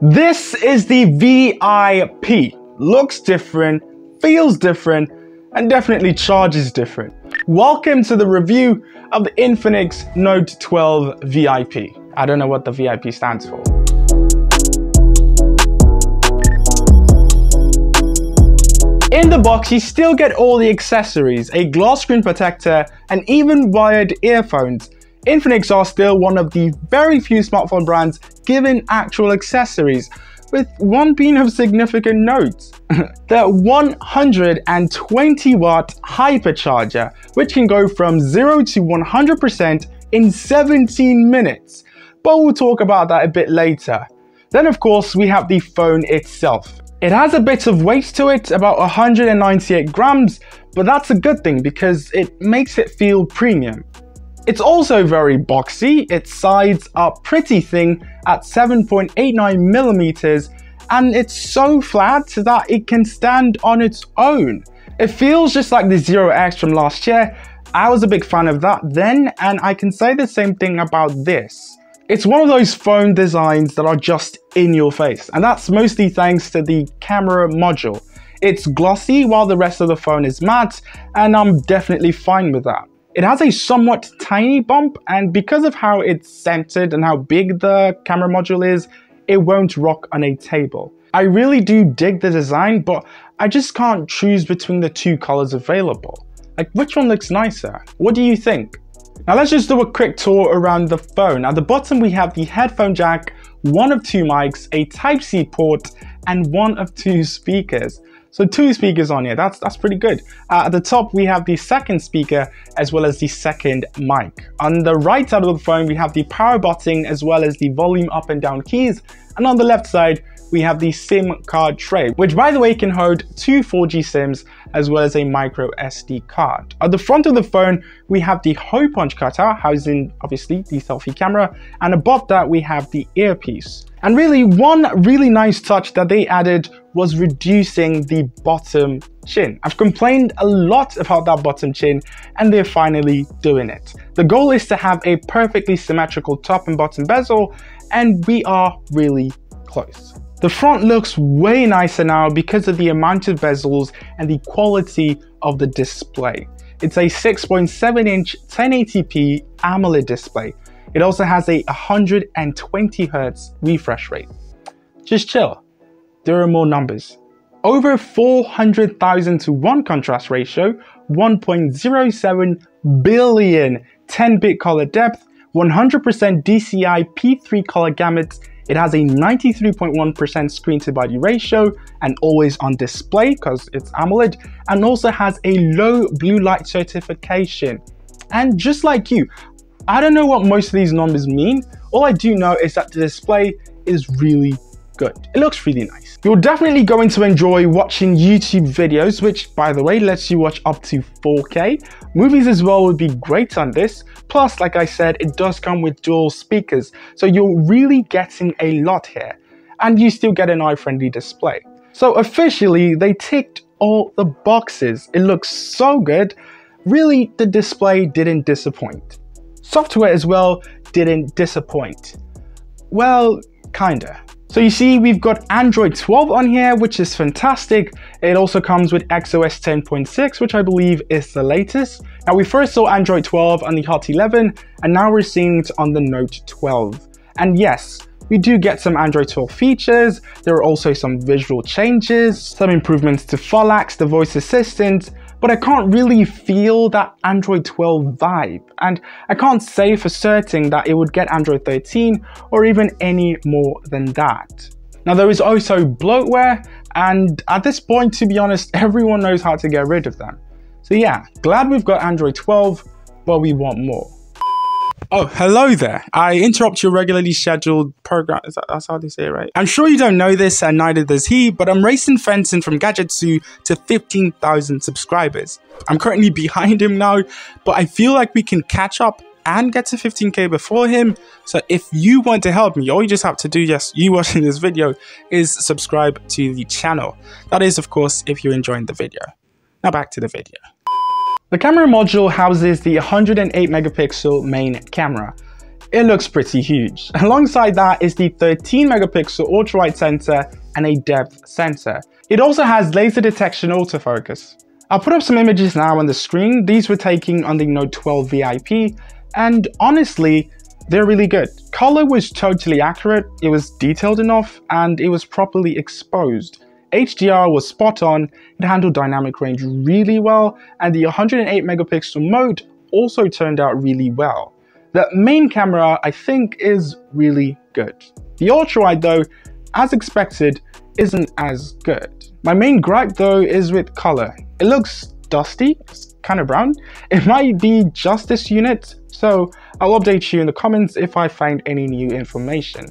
This is the VIP. Looks different, feels different, and definitely charges different. Welcome to the review of the Infinix Note 12 VIP. I don't know what the VIP stands for. In the box, you still get all the accessories, a glass screen protector, and even wired earphones. Infinix are still one of the very few smartphone brands given actual accessories, with one being of significant note. the 120 watt hypercharger, which can go from 0 to 100% in 17 minutes. But we'll talk about that a bit later. Then of course we have the phone itself. It has a bit of weight to it, about 198 grams, but that's a good thing because it makes it feel premium. It's also very boxy, its sides are pretty thin at 7.89 millimeters and it's so flat that it can stand on its own. It feels just like the Zero X from last year. I was a big fan of that then and I can say the same thing about this. It's one of those phone designs that are just in your face and that's mostly thanks to the camera module. It's glossy while the rest of the phone is matte and I'm definitely fine with that. It has a somewhat tiny bump and because of how it's centered and how big the camera module is, it won't rock on a table. I really do dig the design, but I just can't choose between the two colors available. Like which one looks nicer? What do you think? Now let's just do a quick tour around the phone. At the bottom we have the headphone jack, one of two mics, a Type-C port, and one of two speakers. So two speakers on here, that's, that's pretty good. Uh, at the top, we have the second speaker as well as the second mic. On the right side of the phone, we have the power button as well as the volume up and down keys. And on the left side, we have the SIM card tray, which by the way can hold two 4G SIMs as well as a micro SD card. At the front of the phone, we have the hole punch cutter, housing obviously the selfie camera, and above that we have the earpiece. And really, one really nice touch that they added was reducing the bottom chin. I've complained a lot about that bottom chin, and they're finally doing it. The goal is to have a perfectly symmetrical top and bottom bezel, and we are really close. The front looks way nicer now because of the amount of bezels and the quality of the display. It's a 6.7 inch 1080p AMOLED display. It also has a 120 Hz refresh rate. Just chill, more numbers. Over 400,000 to 1 contrast ratio, 1.07 billion 10-bit color depth, 100% DCI P3 color gamuts, it has a 93.1% screen to body ratio and always on display because it's AMOLED and also has a low blue light certification. And just like you, I don't know what most of these numbers mean. All I do know is that the display is really good. It looks really nice. You're definitely going to enjoy watching YouTube videos, which by the way, lets you watch up to 4K. Movies as well would be great on this. Plus, like I said, it does come with dual speakers. So you're really getting a lot here. And you still get an eye-friendly display. So officially, they ticked all the boxes. It looks so good. Really, the display didn't disappoint. Software as well didn't disappoint. Well, kinda. So you see we've got Android 12 on here, which is fantastic. It also comes with XOS 10.6, which I believe is the latest. Now we first saw Android 12 on the Hot 11, and now we're seeing it on the Note 12. And yes, we do get some Android 12 features. There are also some visual changes, some improvements to Folax, the voice assistant, but I can't really feel that Android 12 vibe. And I can't say for certain that it would get Android 13 or even any more than that. Now there is also bloatware, and at this point, to be honest, everyone knows how to get rid of them. So yeah, glad we've got Android 12, but we want more. Oh, hello there. I interrupt your regularly scheduled program. That, that's how they say it, right? I'm sure you don't know this, and neither does he, but I'm racing Fenton from Gadgetsu to 15,000 subscribers. I'm currently behind him now, but I feel like we can catch up and get to 15k before him. So if you want to help me, all you just have to do, yes, you watching this video, is subscribe to the channel. That is, of course, if you're enjoying the video. Now back to the video. The camera module houses the 108 megapixel main camera. it looks pretty huge. Alongside that is the 13 megapixel ultra-wide sensor and a depth sensor. It also has laser detection autofocus. I'll put up some images now on the screen. These were taken on the Note 12 VIP and honestly, they're really good. Color was totally accurate, it was detailed enough, and it was properly exposed. HDR was spot on, it handled dynamic range really well, and the 108 megapixel mode also turned out really well. The main camera, I think, is really good. The ultra-wide though, as expected, isn't as good. My main gripe though is with color. It looks dusty, it's kind of brown. It might be just this unit, so I'll update you in the comments if I find any new information.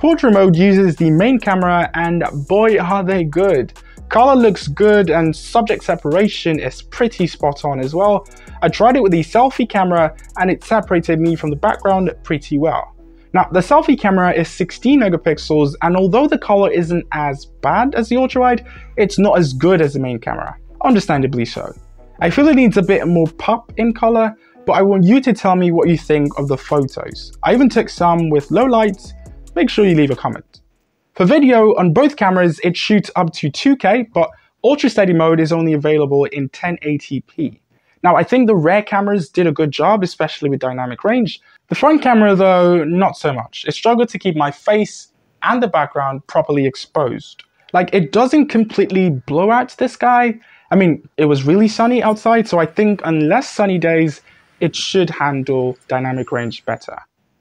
Portrait mode uses the main camera and boy are they good. Color looks good and subject separation is pretty spot on as well. I tried it with the selfie camera and it separated me from the background pretty well. Now the selfie camera is 16 megapixels and although the color isn't as bad as the ultra wide, it's not as good as the main camera, understandably so. I feel it needs a bit more pop in color, but I want you to tell me what you think of the photos. I even took some with low lights make sure you leave a comment. For video, on both cameras, it shoots up to 2K, but Ultra Steady mode is only available in 1080p. Now, I think the rear cameras did a good job, especially with dynamic range. The front camera, though, not so much. It struggled to keep my face and the background properly exposed. Like, it doesn't completely blow out the sky. I mean, it was really sunny outside, so I think unless sunny days, it should handle dynamic range better.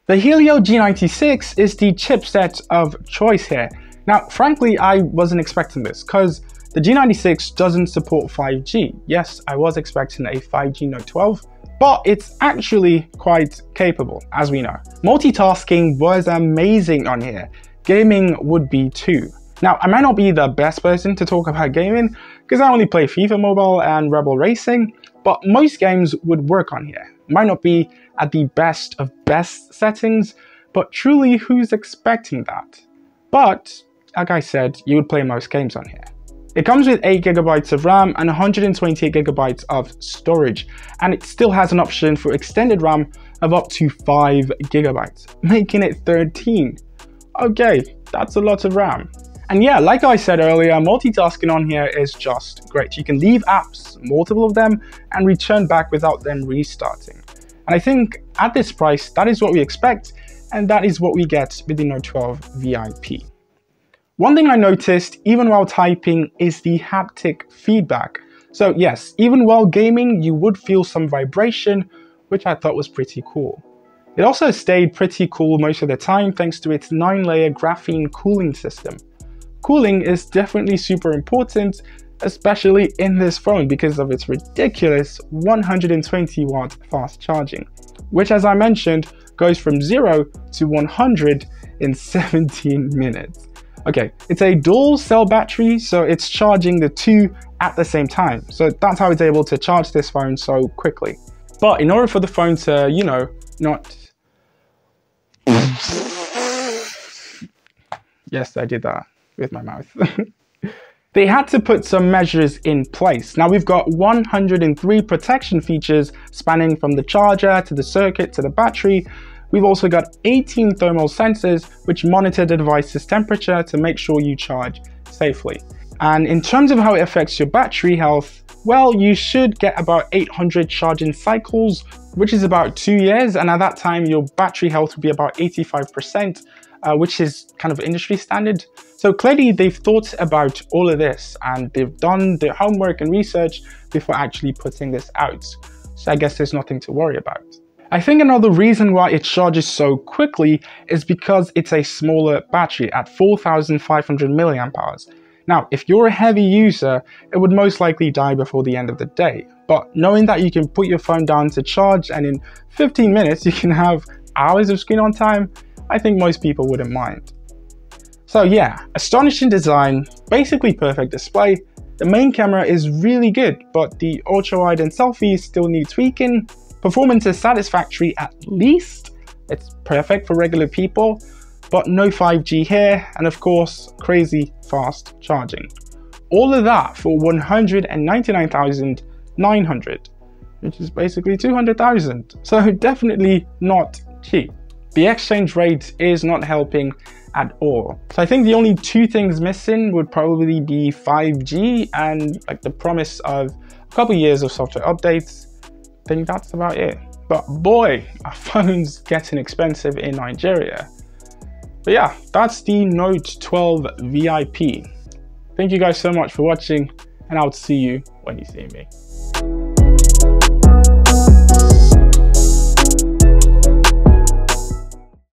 The Helio G96 is the chipset of choice here. Now, frankly, I wasn't expecting this because the G96 doesn't support 5G. Yes, I was expecting a 5G Note 12, but it's actually quite capable, as we know. Multitasking was amazing on here. Gaming would be too. Now, I might not be the best person to talk about gaming because I only play FIFA Mobile and Rebel Racing, but most games would work on here. Might not be at the best of best settings, but truly who's expecting that? But, like I said, you would play most games on here. It comes with 8GB of RAM and 128GB of storage, and it still has an option for extended RAM of up to 5GB, making it 13. Okay, that's a lot of RAM. And yeah, like I said earlier, multitasking on here is just great. You can leave apps, multiple of them, and return back without them restarting. And I think at this price, that is what we expect, and that is what we get with the Note 12 VIP. One thing I noticed, even while typing, is the haptic feedback. So yes, even while gaming, you would feel some vibration, which I thought was pretty cool. It also stayed pretty cool most of the time thanks to its 9-layer graphene cooling system. Cooling is definitely super important, especially in this phone because of its ridiculous 120 watt fast charging, which as I mentioned goes from 0 to 100 in 17 minutes. Okay, it's a dual cell battery, so it's charging the two at the same time. So that's how it's able to charge this phone so quickly. But in order for the phone to, you know, not... yes, I did that with my mouth. they had to put some measures in place. Now we've got 103 protection features spanning from the charger to the circuit to the battery. We've also got 18 thermal sensors which monitor the device's temperature to make sure you charge safely. And in terms of how it affects your battery health, well, you should get about 800 charging cycles, which is about two years. And at that time, your battery health will be about 85%, uh, which is kind of industry standard. So clearly they've thought about all of this and they've done their homework and research before actually putting this out. So I guess there's nothing to worry about. I think another reason why it charges so quickly is because it's a smaller battery at 4500 milliamp hours. Now, if you're a heavy user, it would most likely die before the end of the day. But knowing that you can put your phone down to charge and in 15 minutes you can have hours of screen on time, I think most people wouldn't mind. So yeah, astonishing design, basically perfect display. The main camera is really good, but the ultra wide and selfies still need tweaking. Performance is satisfactory at least. It's perfect for regular people, but no 5G here, and of course, crazy fast charging. All of that for 199,900, which is basically 200,000. So definitely not cheap. The exchange rate is not helping at all. So I think the only two things missing would probably be 5G and like the promise of a couple years of software updates. I think that's about it. But boy, phone's getting expensive in Nigeria. But yeah, that's the Note 12 VIP. Thank you guys so much for watching and I'll see you when you see me.